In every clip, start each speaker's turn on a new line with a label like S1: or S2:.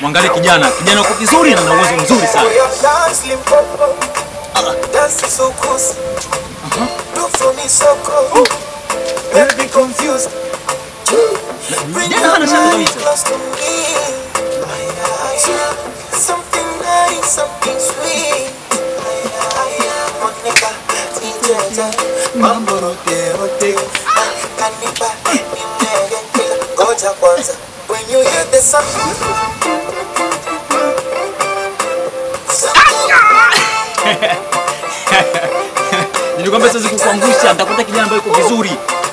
S1: Mwangalie kijana, kijana uko vizuri na uwezo mzuri sana.
S2: Mambo rote rote, kanipa nimege kila ngoja kwanza. When you hear the song.
S1: Nilikwambia siwezi kukuangusha, nitakuta kijana ambaye yuko vizuri.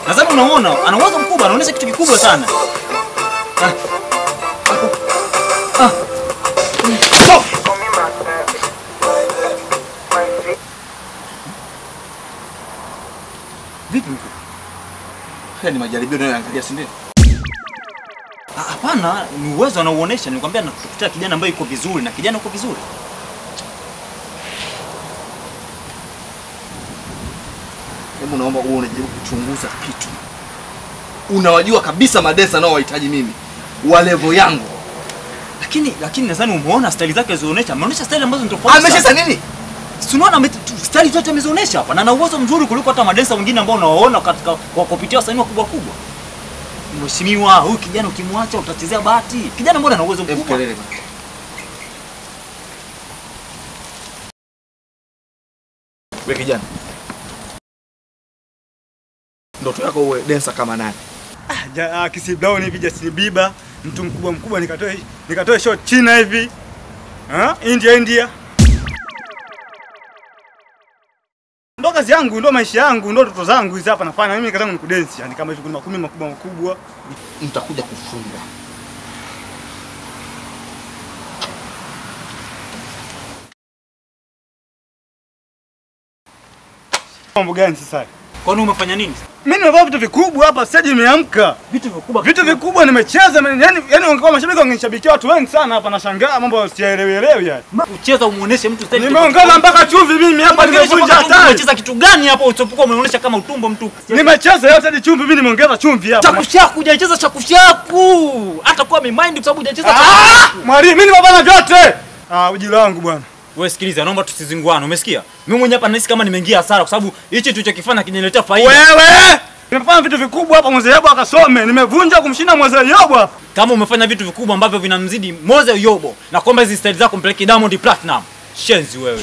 S1: Nadhani unaona, ana uwezo mkubwa, anaonyesha kitu kikubwa sana. Vipi?
S3: Haya ni majaribio si ndio?
S1: Ah, Hapana, ni uwezo anauonesha. Nilikwambia nakutafutia kijana ambaye yuko vizuri na kijana yuko vizuri.
S3: Hebu naomba uwe unajaribu kuchunguza kitu. Unawajua kabisa madesa nao wahitaji mimi wa level yangu.
S1: Lakini lakini nadhani umeona staili zake alizoonyesha. Ameonyesha staili ambazo ni tofauti.
S3: Ameshesa nini?
S1: Si unaona staili zote amezionyesha hapa na ana uwezo mzuri kuliko hata madensa wengine ambao unawaona katika kwa kupitia wasanii wakubwa kubwa. Mheshimiwa, huyu kijana ukimwacha utachezea bahati. Kijana mbona ana uwezo mkubwa?
S3: Wewe kijana. Ndoto yako uwe densa kama nani?
S4: Ja, ah, Kisi Brown hivi Justin Bieber, mtu mkubwa mkubwa nikatoe nikatoe shot China hivi. Ha? India India. Kazi yangu, ndo maisha yangu, ndo ndoto zangu hizi hapa nafanya. Mimi kazi yangu ni kudensi, yani kama hivi kuna makumi makubwa makubwa.
S3: Mtakuja kufunga.
S4: Mambo gani sasa?
S1: Kwani umefanya nini?
S4: Mimi nimevaa vitu vikubwa hapa, stage imeamka.
S1: Vitu vikubwa.
S4: Vitu vikubwa nimecheza, yani yani ungekuwa mashabiki wangenishabikia watu wengi sana hapa, nashangaa mambo siyaelewi elewi yani.
S1: Ucheza umuoneshe mtu stage.
S4: Nimeongoza mpaka chumvi mimi hapa nimevunja hatari.
S1: Unacheza kitu gani hapa usipokuwa umeonesha kama utumbo mtu?
S4: Nimecheza yote hadi chumvi mimi nimeongeza chumvi hapa.
S1: Chakushaku hujacheza chakushaku. Hata kwa mi mind kwa sababu hujacheza
S4: Ah!
S1: chakushaku.
S4: Mwalimu mimi nimefanya vyote. Ah, ujira wangu bwana.
S1: Wewe sikiliza, naomba tusizinguane, umesikia? Mimi mwenyewe hapa nahisi kama nimeingia hasara kwa sababu hichi tulichokifanya kinaniletea faida.
S4: Wewe! Nimefanya vitu vikubwa hapa Mzee Yobo akasome. Nimevunja kumshinda Mzee Yobo hapa.
S1: Kama umefanya vitu vikubwa ambavyo vinamzidi Mzee Yobo na kwamba hizi style zako mpeleke Diamond Platinum. Shenzi wewe.